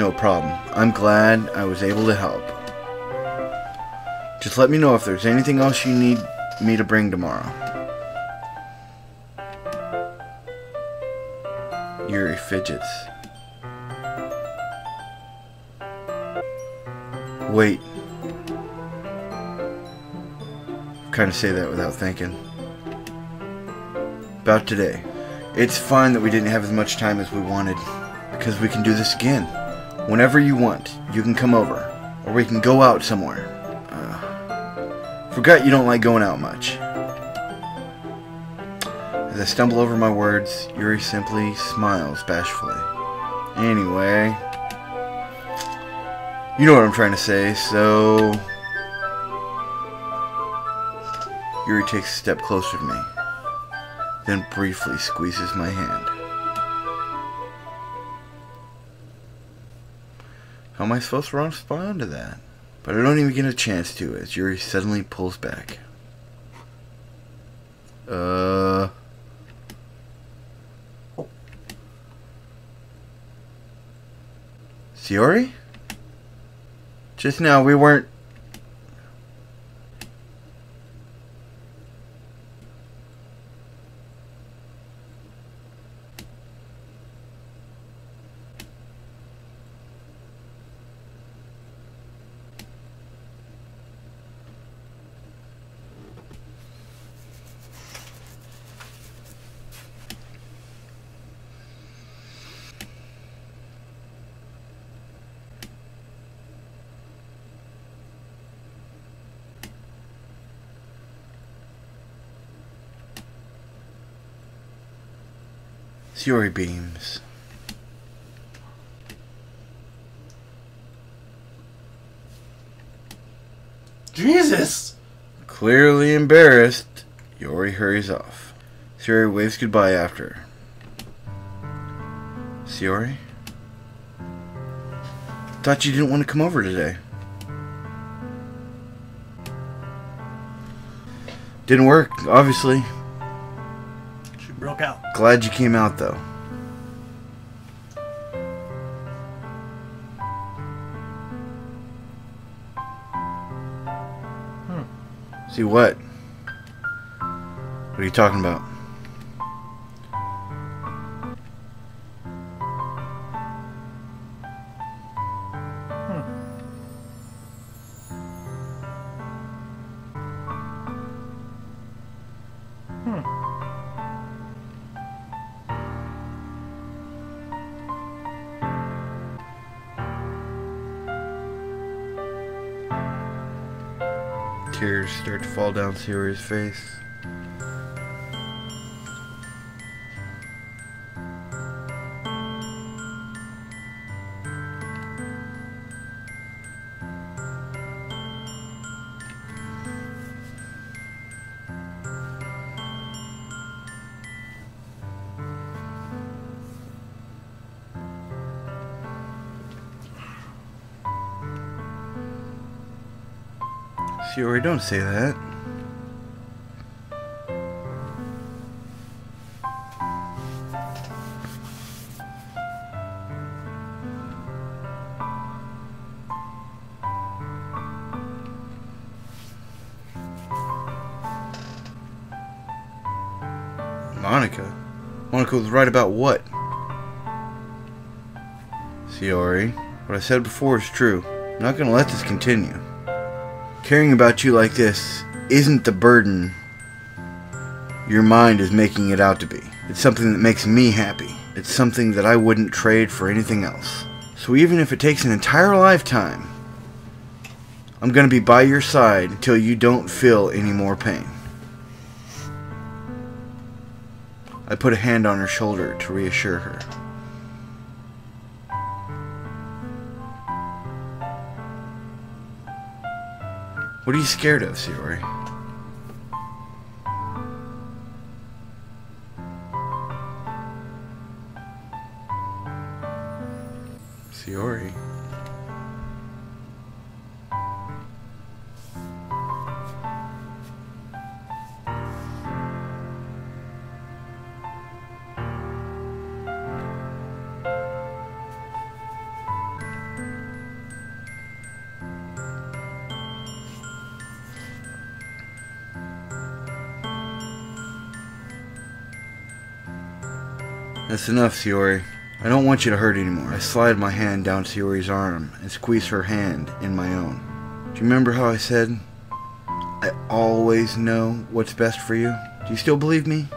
No problem. I'm glad I was able to help. Just let me know if there's anything else you need me to bring tomorrow. Yuri fidgets. Wait. Kind of say that without thinking. About today. It's fine that we didn't have as much time as we wanted, because we can do this again. Whenever you want, you can come over, or we can go out somewhere. Uh, forgot you don't like going out much. As I stumble over my words, Yuri simply smiles bashfully. Anyway, you know what I'm trying to say, so. Yuri takes a step closer to me, then briefly squeezes my hand. How am I supposed to respond to that? But I don't even get a chance to as Yuri suddenly pulls back. Uh. Sayori? Just now we weren't. Sayori beams. Jesus! Clearly embarrassed, Yuri hurries off. Sayori waves goodbye after her. Sayori? Thought you didn't want to come over today. Didn't work, obviously. Out. Glad you came out, though. Hmm. See what? What are you talking about? Tears start to fall down Sayori's face. Sayori, don't say that. Monika? Monika was right about what? Sayori, what I said before is true. I'm not gonna let this continue. Caring about you like this isn't the burden your mind is making it out to be. It's something that makes me happy. It's something that I wouldn't trade for anything else. So even if it takes an entire lifetime, I'm going to be by your side until you don't feel any more pain. I put a hand on her shoulder to reassure her. What are you scared of, Sayori? Sayori. That's enough, Sayori. I don't want you to hurt anymore. I slide my hand down Sayori's arm and squeeze her hand in my own. Do you remember how I said, I always know what's best for you? Do you still believe me?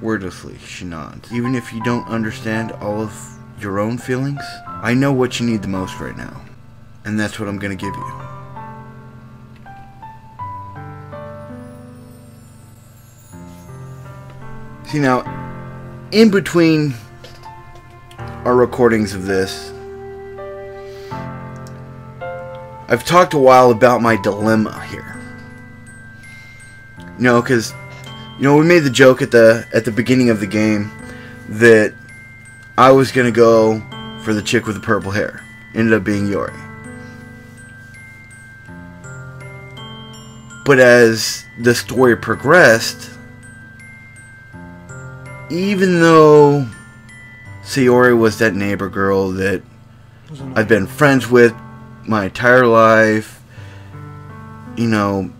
Wordlessly, she nods. Even if you don't understand all of your own feelings, I know what you need the most right now. And that's what I'm gonna give you. See now, in between our recordings of this, I've talked a while about my dilemma here. You know, because you know we made the joke at the at the beginning of the game that I was gonna go for the chick with the purple hair. Ended up being Yuri. But as the story progressed, even though Sayori was that neighbor girl that I've been friends with my entire life, you know,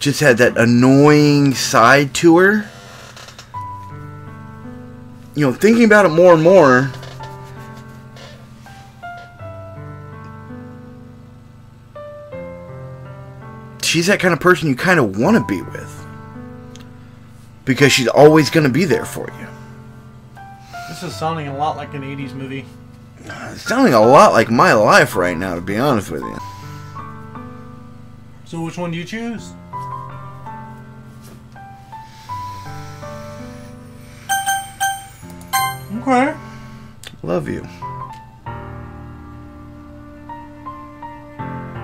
just had that annoying side to her. You know, thinking about it more and more, she's that kind of person you kind of want to be with because she's always going to be there for you. This is sounding a lot like an 80s movie. It's sounding a lot like my life right now, to be honest with you. So which one do you choose? Okay. Love you.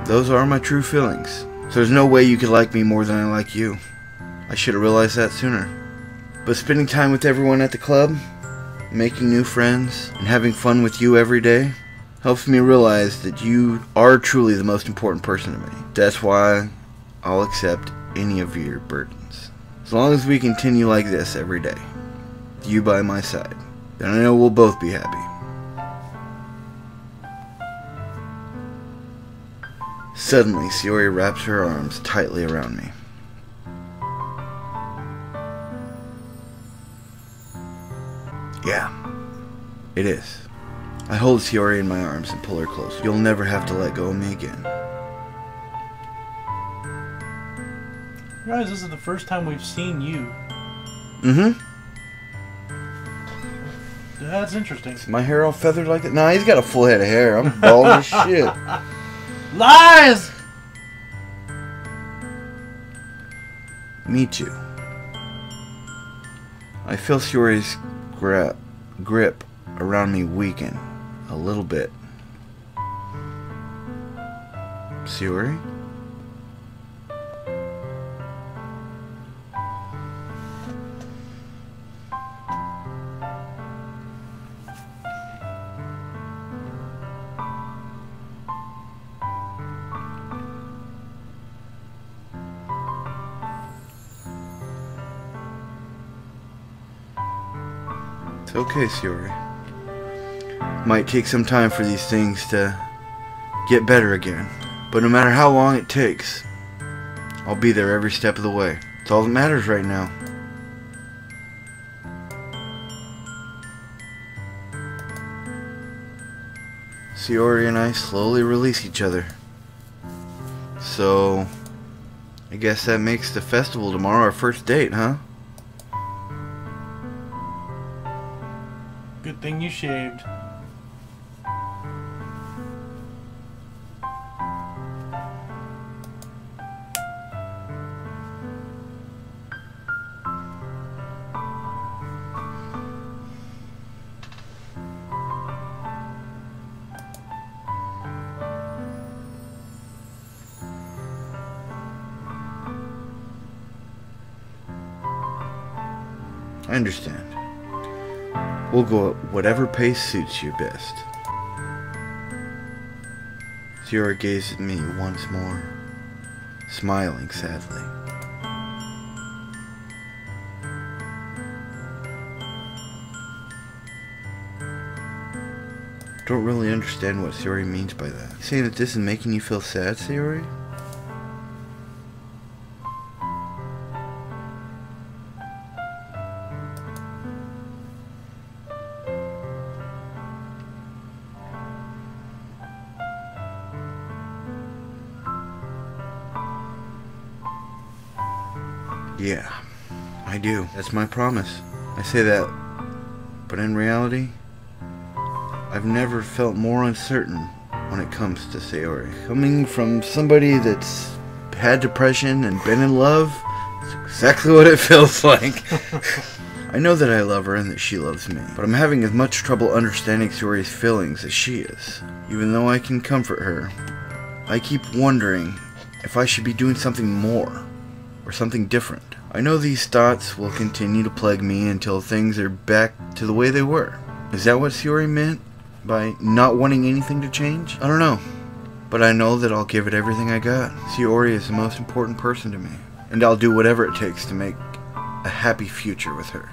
Those are my true feelings. So there's no way you could like me more than I like you. I should have realized that sooner. But spending time with everyone at the club, making new friends, and having fun with you every day helps me realize that you are truly the most important person to me. That's why I'll accept any of your burdens. As long as we continue like this every day, you by my side, then I know we'll both be happy. Suddenly, Sayori wraps her arms tightly around me. Yeah, it is. I hold Sayori in my arms and pull her close. You'll never have to let go of me again. Guys, this is the first time we've seen you. Mm-hmm. That's interesting. Is my hair all feathered like that? Nah, he's got a full head of hair. I'm bald as shit. Lies! Me too. I feel Sayori's grip, grip around me weaken a little bit. See Sayori? It's okay, Sayori. Might take some time for these things to get better again. But no matter how long it takes, I'll be there every step of the way. It's all that matters right now. Sayori and I slowly release each other. So, I guess that makes the festival tomorrow our first date, huh? thing you shaved. I understand. We'll go at whatever pace suits you best. Sayori gazed at me once more, smiling sadly. Don't really understand what Sayori means by that. Saying that this is making you feel sad, Sayori? That's my promise. I say that, but in reality, I've never felt more uncertain when it comes to Sayori. Coming from somebody that's had depression and been in love, it's exactly what it feels like. I know that I love her and that she loves me, but I'm having as much trouble understanding Sayori's feelings as she is. Even though I can comfort her, I keep wondering if I should be doing something more or something different. I know these thoughts will continue to plague me until things are back to the way they were. Is that what Sayori meant by not wanting anything to change? I don't know. But I know that I'll give it everything I got. Sayori is the most important person to me. And I'll do whatever it takes to make a happy future with her.